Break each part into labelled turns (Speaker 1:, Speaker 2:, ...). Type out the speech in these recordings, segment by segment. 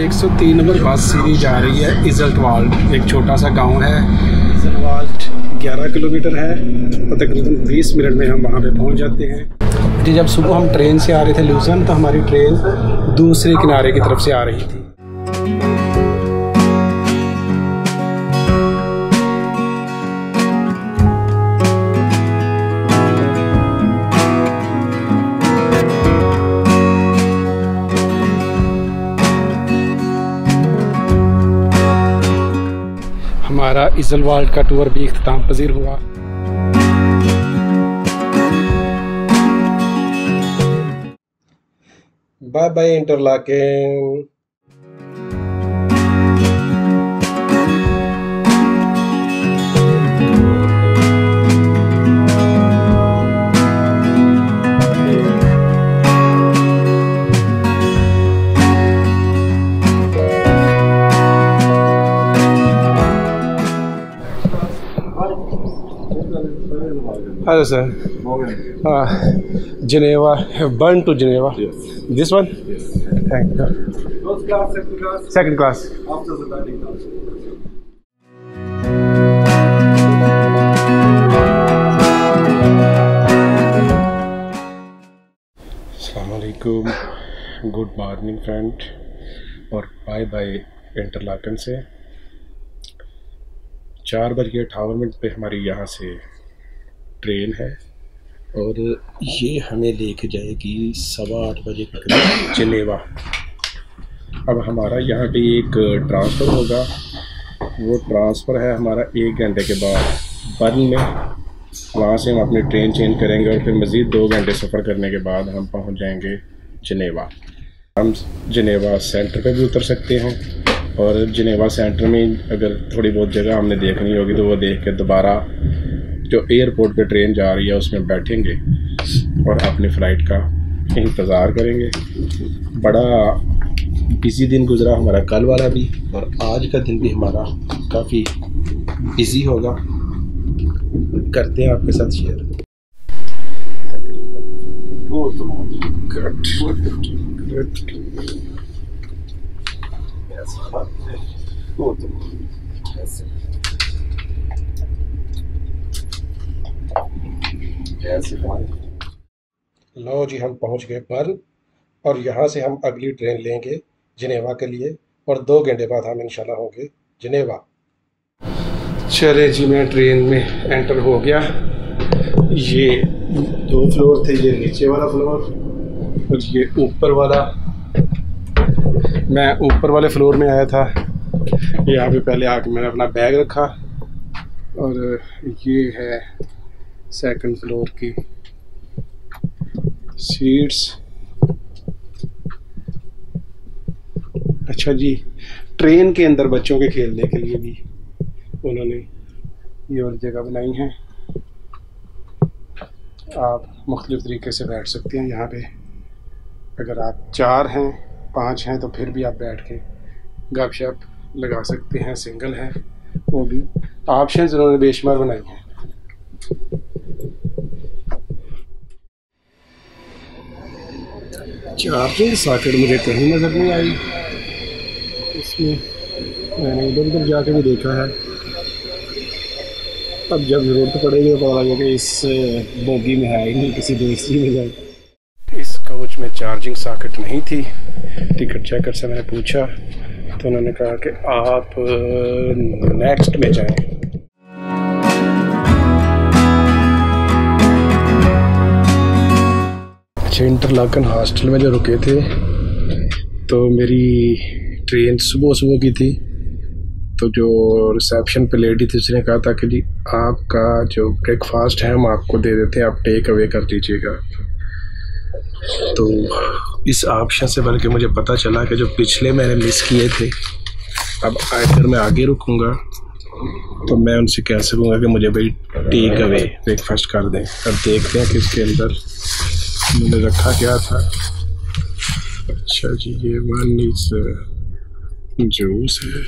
Speaker 1: 103 number बस सीधी जा रही है इजल्ट वाल्ट एक छोटा सा गाँव है। इजल्ट वाल्ट ग्यारह किलोमीटर है। और तकरीबन 20 मिनट में हम वहाँ पे पहुँच जाते हैं। जी जब सुबह हम ट्रेन से आ रहे थे लूसन तो हमारी ट्रेन दूसरे किनारे की तरफ़ से आ रही थी। हमारा वर्ल्ड का टूर भी अख्ताम पजीर हुआ। Bye bye Interlaken. Hello, sir.
Speaker 2: Morgan.
Speaker 1: Uh, Geneva, burn to Geneva.
Speaker 2: Yes.
Speaker 1: This one?
Speaker 2: Yes.
Speaker 1: Thank you.
Speaker 2: First class, second class,
Speaker 1: Second class.
Speaker 2: after the landing class.
Speaker 1: अलकुम गुड मॉर्निंग फ्रेंड और bye bye Interlaken से चार बज के अठावन minute पे हमारी यहाँ से ट्रेन है और ये हमें लेके जाएगी सवा आठ बजे के करीब जिनेवा। अब हमारा यहाँ पे एक ट्रांसफ़र होगा। वो ट्रांसफ़र है हमारा एक घंटे के बाद। बर्न में। वहाँ से हम अपनी ट्रेन चेंज करेंगे और फिर मज़ीद दो घंटे सफ़र करने के बाद हम पहुँच जाएँगे जनेवा। हम जनेवा सेंटर पे भी उतर सकते हैं और जनेवा सेंटर में अगर थोड़ी बहुत जगह हमने देखनी होगी तो वो देख के दोबारा जो एयरपोर्ट पे ट्रेन जा रही है उसमें बैठेंगे और अपनी फ़्लाइट का इंतज़ार करेंगे बड़ा बिज़ी दिन गुजरा हमारा कल वाला भी और आज का दिन भी हमारा काफ़ी बिज़ी होगा करते हैं आपके साथ share
Speaker 2: Good.
Speaker 1: Good.
Speaker 2: Yes. Good. Yes.
Speaker 1: लो जी, हम पहुँच गए पर्ल और यहाँ से हम अगली ट्रेन लेंगे जिनेवा के लिए, और दो घंटे बाद हम इंशाल्लाह होंगे जिनेवा। चले जी, मैं ट्रेन में एंटर हो गया। ये दो फ्लोर थे, ये नीचे वाला फ्लोर, और ये ऊपर वाला। मैं ऊपर वाले फ्लोर में आया था। यहाँ पे पहले आके मैंने अपना बैग रखा, और ये है सेकंड फ्लोर की सीट्स अच्छा जी ट्रेन के अंदर बच्चों के खेलने के लिए भी उन्होंने ये और जगह बनाई है। आप मुख्तलिफ़ तरीके से बैठ सकते हैं यहाँ पे। अगर आप चार हैं, पाँच हैं तो फिर भी आप बैठ के गपशप लगा सकते हैं, सिंगल है, वो भी। ऑप्शन उन्होंने बेशुमार बनाई हैं। चार्जिंग सॉकेट मुझे कहीं नज़र नहीं आई? इसमें मैंने इधर उधर जाके भी देखा है। अब जब ज़रूरत पड़ेगी तो पता लगेगा कि इस बोगी में है ही नहीं, किसी दूसरी में जाए इस कोच में चार्जिंग सॉकेट नहीं थी। टिकट चेकर से मैंने पूछा तो उन्होंने कहा कि आप नेक्स्ट में जाएँ। अच्छा इंटरलाकन हॉस्टल में जो रुके थे तो मेरी ट्रेन सुबह सुबह की थी। तो जो रिसेप्शन पे लेडी थी, उसने कहा था कि जी, आपका जो ब्रेकफास्ट है, हम आपको दे देते हैं, आप टेक अवे कर दीजिएगा। तो इस ऑप्शन से बल्कि मुझे पता चला कि जो पिछले मैंने मिस किए थे, अब अगर मैं आगे रुकूँगा तो मैं उनसे कह सकूँगा कि मुझे भाई टेक अवे ब्रेकफास्ट कर दें। अब देखते हैं कि इसके अंदर मैंने रखा क्या था? अच्छा जी, ये वन इज़ जूस है।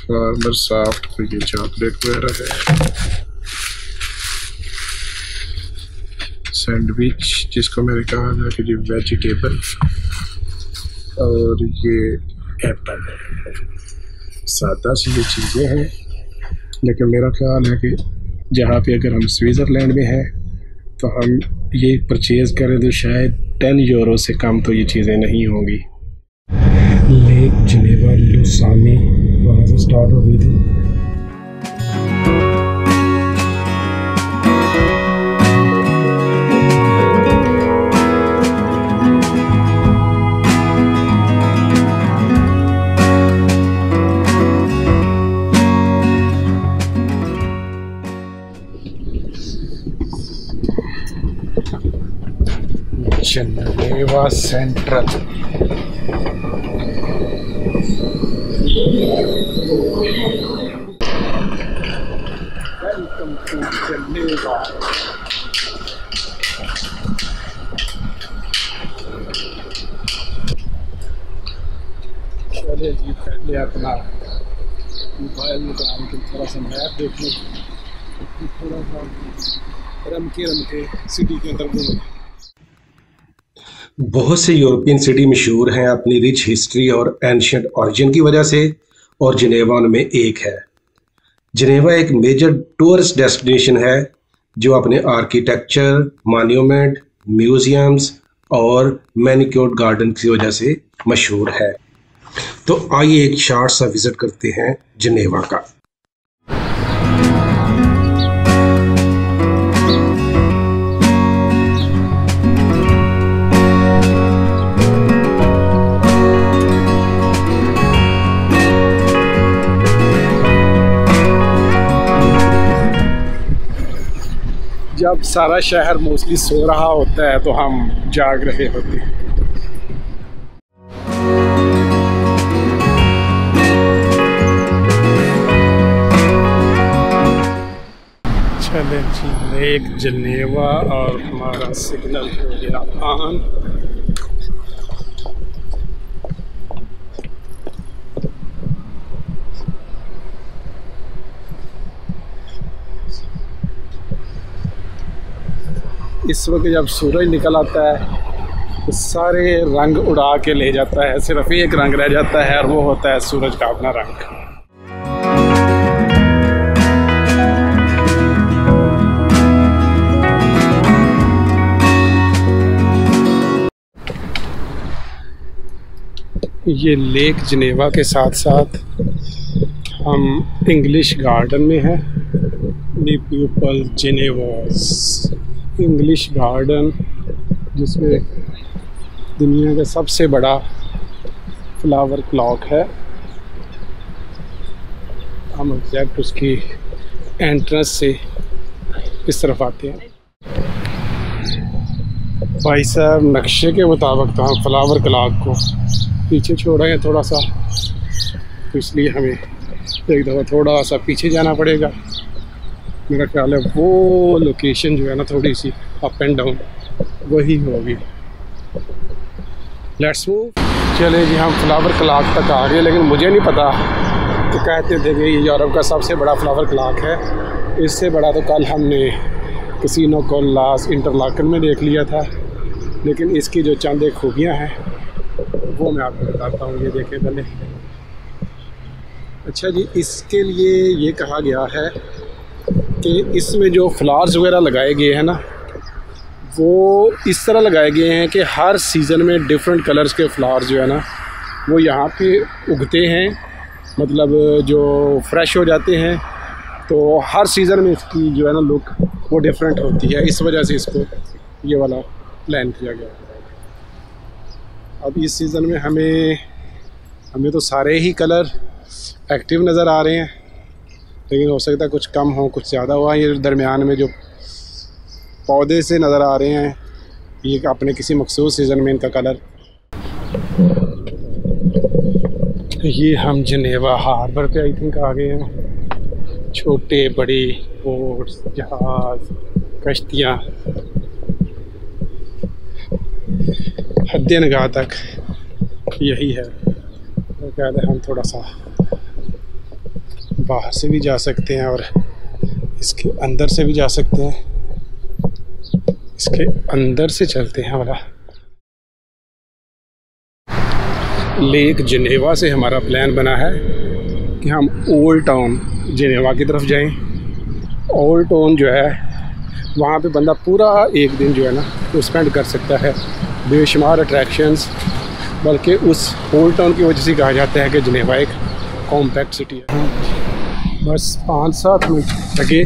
Speaker 1: फार्मर सॉफ्ट तो ये चॉकलेट वगैरह है। सैंडविच, जिसको मैंने कहा था कि जी वेजिटेबल और ये एप्पल सादा सी ये चीज़ें हैं, लेकिन मेरा ख्याल है कि जहाँ पे अगर हम स्विट्ज़रलैंड में हैं तो हम ये परचेज़ करें तो शायद टेन यूरो से कम तो ये चीज़ें नहीं होंगी। लेक जनेवा लुसानी वहाँ से स्टार्ट हो गई थी। Geneva Central. Welcome to Geneva. चले जी, पहले अपना मोबाइल निकाल के थोड़ा सा मैप देख लो थोड़ा सा रम के रम के सिटी के अंदर घूम बहुत से यूरोपियन सिटी मशहूर हैं अपनी रिच हिस्ट्री और एंशियंट ओरिजिन की वजह से, और जिनेवा उनमें एक है। जिनेवा एक मेजर टूरिस्ट डेस्टिनेशन है, जो अपने आर्किटेक्चर मॉन्यूमेंट म्यूजियम्स और मैनिक्योर्ड गार्डन की वजह से मशहूर है। तो आइए एक शार्ट सा विज़िट करते हैं जिनेवा का। जब सारा शहर मोस्टली सो रहा होता है तो हम जाग रहे होते हैं। चले जी लेक जनेवा और हमारा सिग्नल हो गया ऑन इस वक्त जब सूरज निकल आता है तो सारे रंग उड़ा के ले जाता है, सिर्फ़ एक रंग रह जाता है और वो होता है सूरज का अपना रंग। ये लेक जनेवा के साथ साथ हम इंग्लिश गार्डन में हैं पीपल जिनेवास इंग्लिश गार्डन जिसमें दुनिया का सबसे बड़ा फ्लावर क्लॉक है। हम एग्जैक्ट उसकी एंट्रेंस से इस तरफ़ आते हैं। भाई साहब, नक्शे के मुताबिक तो हम फ्लावर क्लॉक को पीछे छोड़ा है थोड़ा सा तो इसलिए हमें एक दफ़ा थोड़ा सा पीछे जाना पड़ेगा। मेरा ख्याल है वो लोकेशन जो है ना थोड़ी सी अप एंड डाउन वही होगी। लेट्स मूव चले जी, हम फ्लावर क्लाक तक आ गए, लेकिन मुझे नहीं पता तो कहते थे कि ये यूरोप का सबसे बड़ा फ्लावर क्लाक है। इससे बड़ा तो कल हमने कसिनो कोल्लास इंटरलाकन में देख लिया था, लेकिन इसकी जो चंद एक खूबियाँ हैं, वो मैं आपको बताता हूँ, ये देखें पहले। अच्छा जी, इसके लिए ये कहा गया है कि इसमें जो फ्लावर्स वगैरह लगाए गए हैं ना, वो इस तरह लगाए गए हैं कि हर सीज़न में डिफरेंट कलर्स के फ्लावर्स जो है ना, वो यहाँ पे उगते हैं। मतलब जो फ्रेश हो जाते हैं तो हर सीज़न में इसकी जो है ना लुक वो डिफरेंट होती है। इस वजह से इसको ये वाला प्लान किया गया। अब इस सीज़न में हमें हमें तो सारे ही कलर एक्टिव नज़र आ रहे हैं। लेकिन हो सकता है कुछ कम हो, कुछ ज़्यादा हुआ ये दरमियान में जो पौधे से नज़र आ रहे हैं, ये अपने किसी मखसूस सीज़न में इनका कलर ये हम जनेवा हार्बर पे आई थिंक आ गए हैं। छोटे, बड़े बोट्स जहाज़, कश्तियाँ। हद नगाह तक यही है। तो हैं, हम थोड़ा सा बाहर से भी जा सकते हैं और इसके अंदर से भी जा सकते हैं। इसके अंदर से चलते हैं वाला लेक जिनेवा से हमारा प्लान बना है कि हम ओल्ड टाउन जिनेवा की तरफ़ जाएँ। ओल्ड टाउन जो है, वहाँ पे बंदा पूरा एक दिन जो है ना, वो स्पेंड कर सकता है। बेशुमार अट्रैक्शंस बल्कि उस ओल्ड टाउन की वजह से कहा जाता है कि जिनेवा एक कॉम्पैक्ट सिटी है। बस पाँच सात मिनट लगे।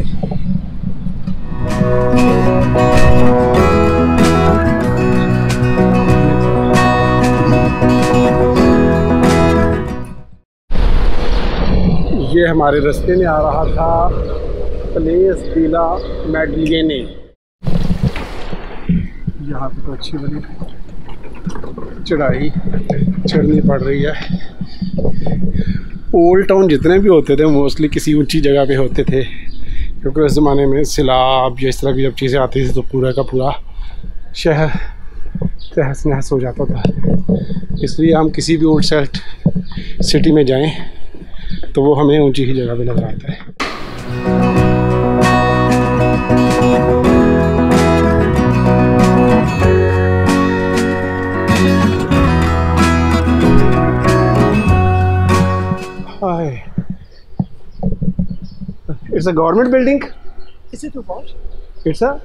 Speaker 1: ये हमारे रास्ते में आ रहा था प्लेस पीला मेडलियने यहाँ पे तो अच्छी वाली चढ़ाई चढ़नी पड़ रही है। ओल्ड टाउन जितने भी होते थे मोस्टली किसी ऊँची जगह पे होते थे। क्योंकि उस ज़माने में सैलाब या इस तरह की जब चीज़ें आती थी तो पूरा का पूरा शहर तहस नहस हो जाता था। इसलिए हम किसी भी ओल्ड सेल्ट सिटी में जाएँ तो वो हमें ऊँची ही जगह पे नज़र आता है। It's a government building?
Speaker 3: Is it a what?
Speaker 1: It's a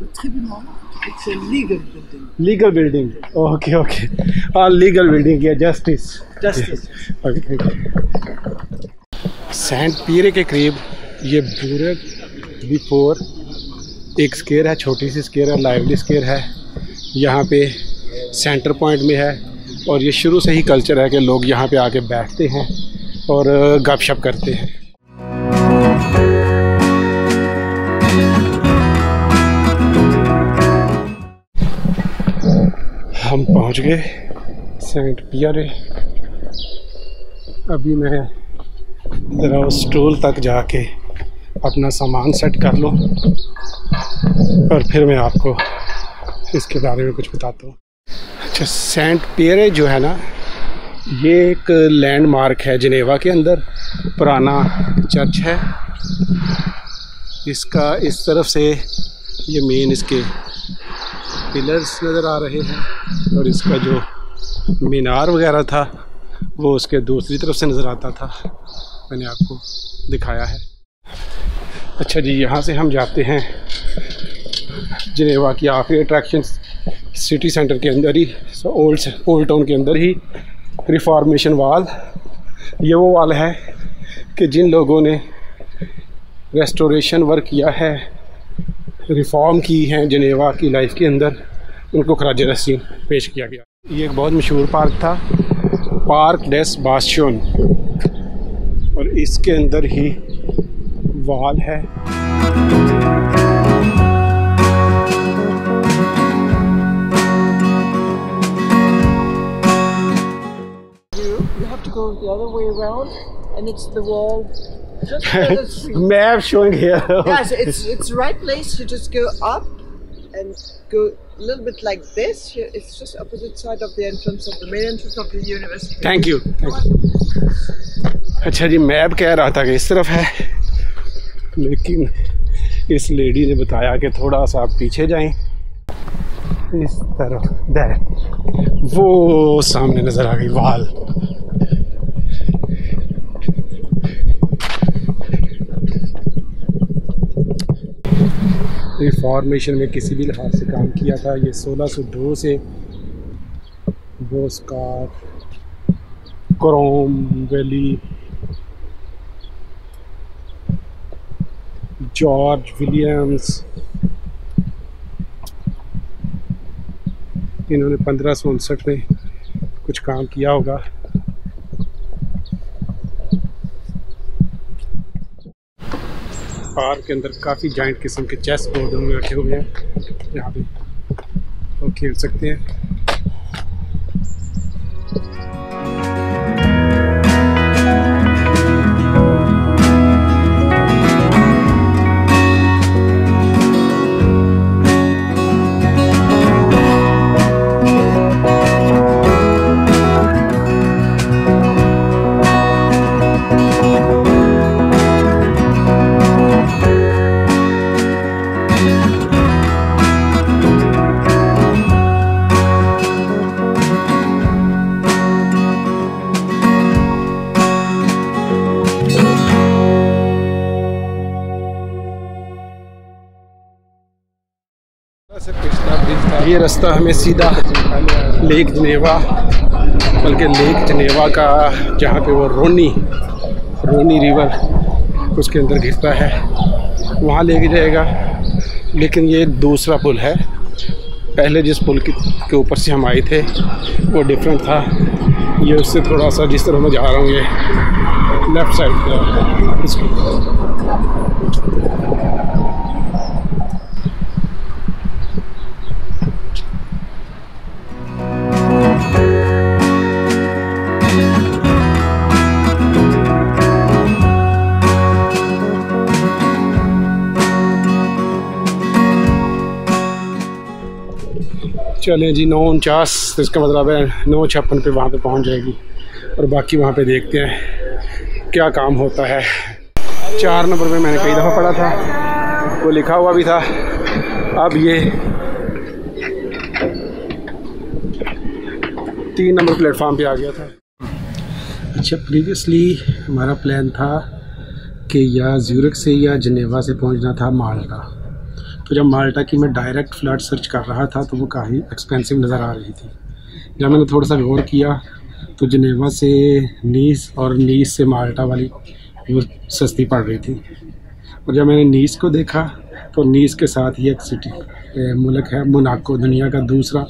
Speaker 3: A tribunal? It's a legal building.
Speaker 1: legal building. Okay, okay. Ah, legal building, yeah, justice.
Speaker 3: Justice.
Speaker 1: Okay, Saint Pierre के करीब ये पूरे बिफोर एक स्केयर है छोटी सी square है lively square है यहाँ पे सेंटर पॉइंट में है और ये शुरू से ही कल्चर है कि लोग यहाँ पे आके बैठते हैं और गपशप करते हैं हम पहुँच गए सेंट पियरे। अभी मैं ज़रा उस स्टूल तक जाके अपना सामान सेट कर लूँ और फिर मैं आपको इसके बारे में कुछ बताता हूँ। अच्छा सेंट पियरे जो है ना, ये एक लैंडमार्क है जिनेवा के अंदर। पुराना चर्च है। इसका इस तरफ़ से ये मेन इसके पिलर्स नज़र आ रहे हैं और इसका जो मीनार वगैरह था, वो उसके दूसरी तरफ़ से नज़र आता था। मैंने आपको दिखाया है। अच्छा जी, यहाँ से हम जाते हैं जनेवा की आखिरी अट्रैक्शन सिटी सेंटर के अंदर ही ओल्ड ओल्ड टाउन के अंदर ही रिफॉर्मेशन वाल ये वो वाल है कि जिन लोगों ने रेस्टोरेशन वर्क किया है रिफॉर्म की हैं जनेवा की लाइफ के अंदर उनको खराज रस्सी पेश किया गया। ये एक बहुत मशहूर पार्क था पार्क डेस बास्शन और इसके अंदर ही वाल है।
Speaker 3: You have to go the other way around, and it's the wall just street.
Speaker 1: Map showing
Speaker 3: Yes, it's it's the right place. You just go up and go a little bit like this. Here, it's just opposite side of the entrance of the main entrance of the university.
Speaker 1: Thank you अच्छा जी map कह रहा था कि इस तरफ़ है लेकिन इस लेडी ने बताया कि थोड़ा सा आप पीछे जाएँ इस तरफ़ दैट वो सामने नज़र आ गई वाल रिफॉर्मेशन में किसी भी लिहाज से काम किया था। ये 1602 से वो उसका क्रोम वैली जॉर्ज विलियम्स इन्होंने पंद्रह सौ उनसठ में कुछ काम किया होगा। पार्क के अंदर काफ़ी जॉइंट किस्म के चेस बोर्ड उन्होंने रखे हुए हैं। यहाँ पे वो खेल सकते हैं। ये रास्ता हमें सीधा लेक जनेवा, बल्कि लेक जनेवा का जहाँ पे वो रोनी रोनी रिवर उसके अंदर घिरता है। वहाँ लेके जाएगा। लेकिन ये दूसरा पुल है। पहले जिस पुल के ऊपर से हम आए थे, वो डिफरेंट था। ये उससे थोड़ा सा जिस तरह मैं जा रहा हूँ, ये लेफ़्ट साइड इसको चलें जी, नौ उनचास तो इसका मतलब है नौ छप्पन पे वहाँ पे पहुँच जाएगी। और बाकी वहाँ पे देखते हैं क्या काम होता है। चार नंबर पे मैंने कई दफ़ा पढ़ा था, वो लिखा हुआ भी था। अब ये तीन नंबर प्लेटफार्म पे आ गया था। अच्छा प्रीवियसली हमारा प्लान था कि या ज्यूरिक से या जनेवा से पहुँचना था माल्टा तो जब माल्टा की मैं डायरेक्ट फ़्लाइट सर्च कर रहा था तो वो काफ़ी एक्सपेंसिव नज़र आ रही थी। जब मैंने थोड़ा सा गौर किया तो जनेवा से नीस और नीस से माल्टा वाली वो सस्ती पड़ रही थी। और जब मैंने नीस को देखा तो नीस के साथ ही एक सिटी मुल्क है, मोनाको, दुनिया का दूसरा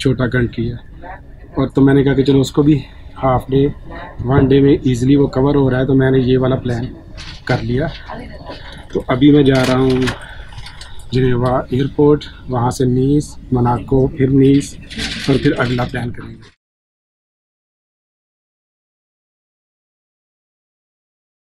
Speaker 1: छोटा कंट्री है। और तो मैंने कहा कि चलो उसको भी हाफ़ डे वन डे में इजीली वो कवर हो रहा है तो मैंने ये वाला प्लान कर लिया। तो अभी मैं जा रहा हूँ जिनेवा एयरपोर्ट वहाँ से नीस मनाको फिर नीस और फिर अगला प्लान करेंगे।